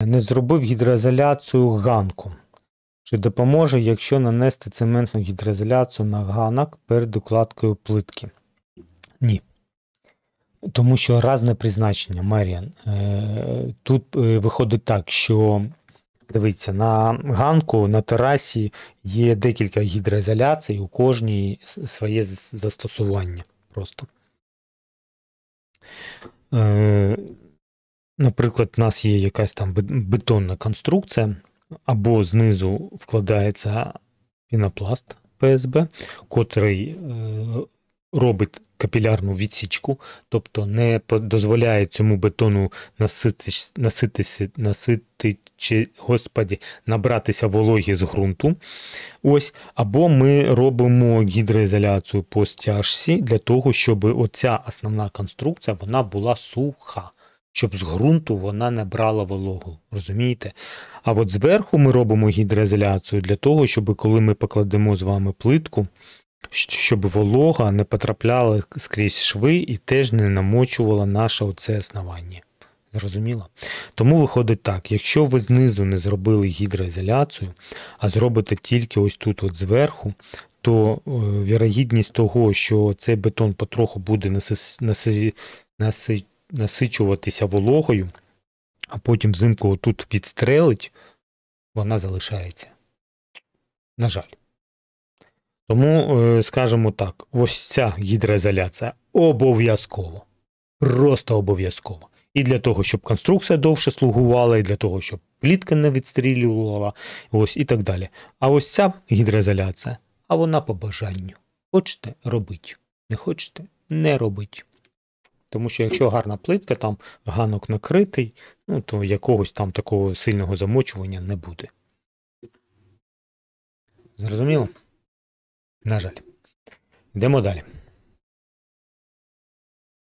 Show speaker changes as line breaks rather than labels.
Не зробив гідроізоляцію ганку. Чи допоможе, якщо нанести цементну гідроізоляцію на ганок перед укладкою плитки? Ні. Тому що разне призначення, Маріан. Е, Тут е, виходить так, що дивіться, на ганку, на терасі є декілька гідроізоляцій, у кожній своє застосування просто. Наприклад, у нас є якась там бетонна конструкція, або знизу вкладається пінопласт ПСБ, котрий е, робить капілярну відсічку, тобто не дозволяє цьому бетону наситися, наситичи, господі, набратися вологі з ґрунту. Ось, або ми робимо гідроізоляцію по стяжці для того, щоб оця основна конструкція вона була суха щоб з ґрунту вона не брала вологу. Розумієте? А от зверху ми робимо гідроізоляцію для того, щоб коли ми покладемо з вами плитку, щоб волога не потрапляла скрізь шви і теж не намочувала наше оце основання. Зрозуміло? Тому виходить так: якщо ви знизу не зробили гідроізоляцію, а зробите тільки ось тут, от зверху, то е, вірогідність того, що цей бетон потроху буде наси, насичуватися вологою, а потім взимку отут відстрелить, вона залишається. На жаль. Тому, е, скажімо так, ось ця гідроізоляція обов'язково. Просто обов'язково. І для того, щоб конструкція довше слугувала, і для того, щоб плітка не відстрілювала, ось і так далі. А ось ця гідроізоляція, а вона по бажанню. Хочете робіть. Не хочете не робіть. Тому що якщо гарна плитка, там ганок накритий, ну то якогось там такого сильного замочування не буде. Зрозуміло? На жаль. Йдемо далі.